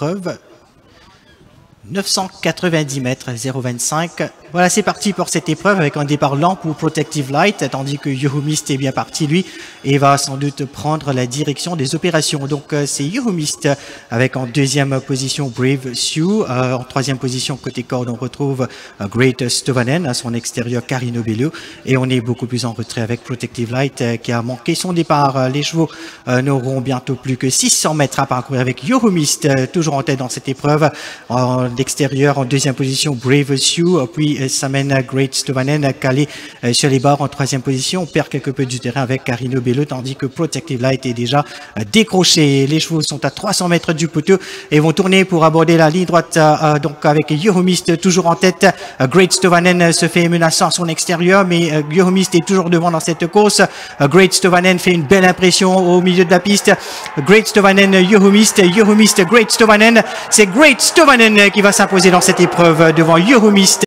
épreuve. 990 mètres, 0,25. Voilà, c'est parti pour cette épreuve avec un départ lent pour Protective Light, tandis que Yohumist est bien parti, lui, et va sans doute prendre la direction des opérations. Donc, euh, c'est Yohumist avec en deuxième position Brave Sioux. Euh, en troisième position, côté corde, on retrouve euh, Great Stovanen, à son extérieur Carino Bello. Et on est beaucoup plus en retrait avec Protective Light qui a manqué son départ. Les chevaux n'auront bientôt plus que 600 mètres à parcourir avec Yohumist, toujours en tête dans cette épreuve. Extérieur, en deuxième position, Brave Sioux, puis s'amène Great Stovanen calé euh, sur les bords en troisième position. On perd quelque peu du terrain avec Carino Bello, tandis que Protective Light est déjà euh, décroché. Les chevaux sont à 300 mètres du poteau et vont tourner pour aborder la ligne droite. Euh, donc avec Euromist toujours en tête. Great Stovanen se fait menaçant à son extérieur, mais Euromist est toujours devant dans cette course. Great Stovanen fait une belle impression au milieu de la piste. Great Stovanen, Euromist, Euromist, Great Stovanen. C'est Great Stovanen qui va s'imposer dans cette épreuve devant Euromist.